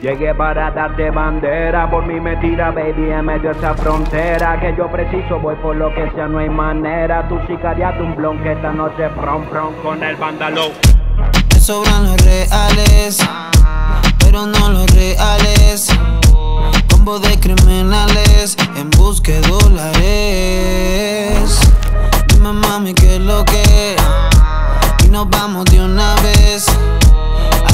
Llegué para darte bandera, por mí me tira baby en medio de esa frontera. Que yo preciso, voy por lo que sea, no hay manera. Tú sicariate un blon que esta noche prom prom con el vándalo Me sobran los reales, pero no los reales. Combo de criminales en busca de dólares. Dime mami qué es lo que Y nos vamos de una vez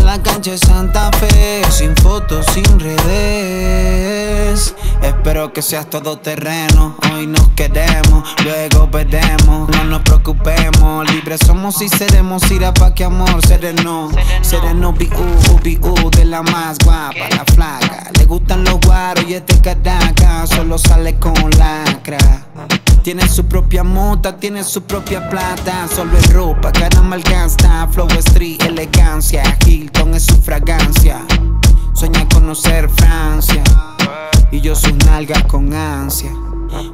la cancha de Santa Fe, sin fotos, sin redes. Espero que seas todo terreno, hoy nos queremos, luego veremos, no nos preocupemos, libres somos y seremos, irá pa' que amor, sereno, sereno, biu, biu, de la más guapa, la flaca, le gustan los guaros y este caraca, solo sale con lacra. Tiene su propia mota, tiene su propia plata. Solo es ropa, caramba gasta Flow street, elegancia. Hilton es su fragancia. Sueña conocer Francia. Y yo sus nalgas con ansia.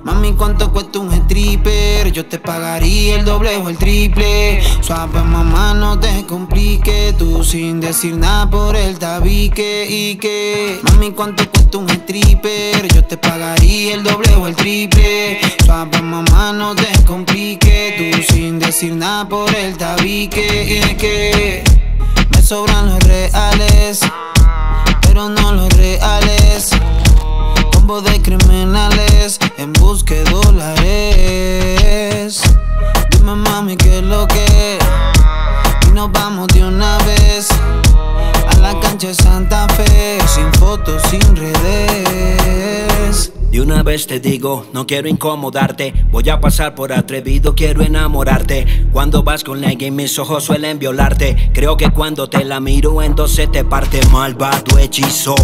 Mami, ¿cuánto cuesta un stripper? Yo te pagaría el doble o el triple. Suave, mamá, no te complique. Tú sin decir nada por el tabique y que. Mami, ¿cuánto cuesta un stripper? Yo te pagaría el doble o el triple. Suave, mamá, no te complique. Tú sin decir nada por el tabique y que. Me sobran los reales, pero no los reales de criminales en busca de dólares. Dime mami qué es lo que y nos vamos de una vez a la cancha de Santa Fe sin fotos, sin redes. Una vez te digo, no quiero incomodarte. Voy a pasar por atrevido, quiero enamorarte. Cuando vas con game mis ojos suelen violarte. Creo que cuando te la miro entonces te parte malvado hechizo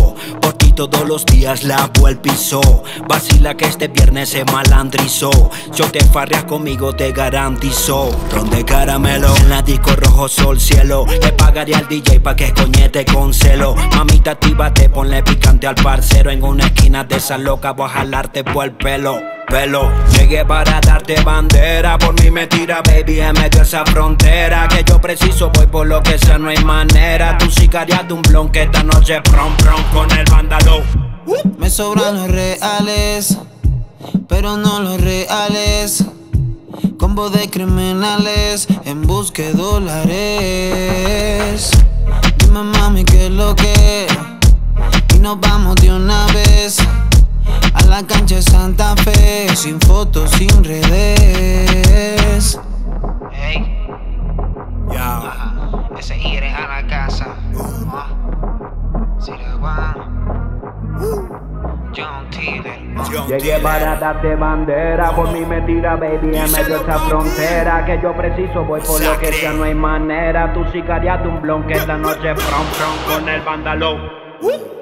Por ti todos los días la el piso. Vacila que este viernes se malandrizó. Yo te farreas conmigo te garantizo. Ron de caramelo En la disco rojo sol cielo. Te pagaría al DJ pa' que coñete con celo. Mamita actívate, ponle picante al parcero. En una esquina de esa loca baja por el pelo, pelo. Llegué para darte bandera, por mí me tira baby en medio de esa frontera. Que yo preciso, voy por lo que sea, no hay manera. Tú sicarías de un blon que esta noche prom prom con el vándalo. Me sobran los reales, pero no los reales. Combo de criminales en busca de dólares. Dime mami qué es lo que y nos vamos de una vez la cancha de Santa Fe, sin fotos, sin redes. Hey. Ya. Ese ir a la casa. John Tiller. Llegué para darte bandera, por mí me tira baby en medio de esa frontera Que yo preciso, voy por lo que sea, no hay manera Tú sicariate un blon que esta noche prom prom con el vándalo